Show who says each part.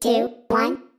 Speaker 1: two, one.